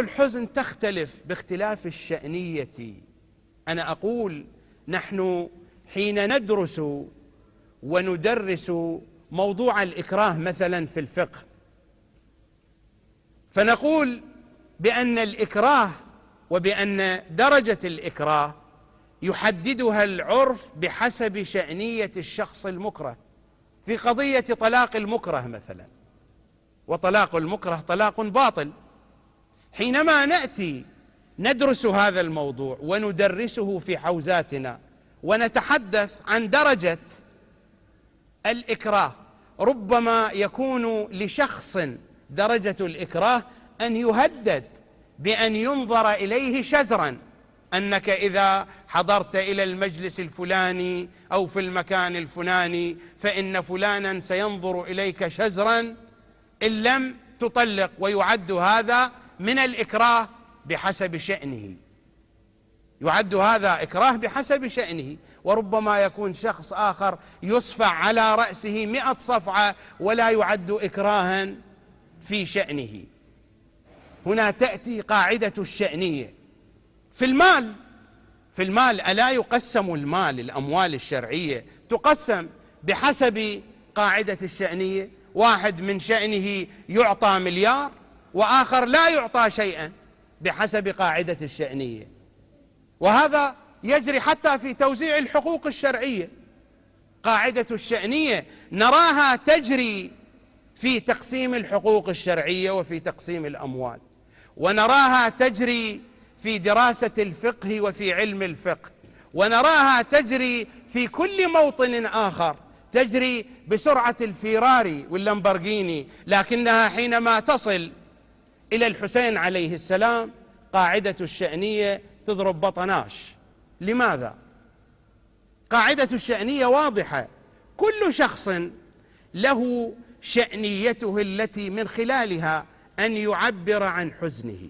الحزن تختلف باختلاف الشأنية. أنا أقول نحن حين ندرس وندرس موضوع الإكراه مثلا في الفقه فنقول بأن الإكراه وبأن درجة الإكراه يحددها العرف بحسب شأنية الشخص المكره. في قضية طلاق المكره مثلا وطلاق المكره طلاق باطل. حينما نأتي ندرس هذا الموضوع وندرسه في حوزاتنا ونتحدث عن درجة الإكراه ربما يكون لشخص درجة الإكراه أن يهدد بأن ينظر إليه شزرا أنك إذا حضرت إلى المجلس الفلاني أو في المكان الفلاني فإن فلانا سينظر إليك شزرا إن لم تطلق ويعد هذا من الإكراه بحسب شأنه. يعد هذا إكراه بحسب شأنه. وربما يكون شخص آخر يصفع على رأسه مئة صفعة ولا يعد إكراها في شأنه. هنا تأتي قاعدة الشأنية. في المال في المال ألا يقسم المال الأموال الشرعية تقسم بحسب قاعدة الشأنية. واحد من شأنه يعطى مليار وآخر لا يعطى شيئا بحسب قاعدة الشأنية. وهذا يجري حتى في توزيع الحقوق الشرعية. قاعدة الشأنية نراها تجري في تقسيم الحقوق الشرعية وفي تقسيم الأموال. ونراها تجري في دراسة الفقه وفي علم الفقه. ونراها تجري في كل موطن آخر. تجري بسرعة الفيراري واللمبرغيني لكنها حينما تصل إلى الحسين عليه السلام قاعدة الشأنية تضرب بطناش. لماذا؟ قاعدة الشأنية واضحة. كل شخص له شأنيته التي من خلالها أن يعبر عن حزنه.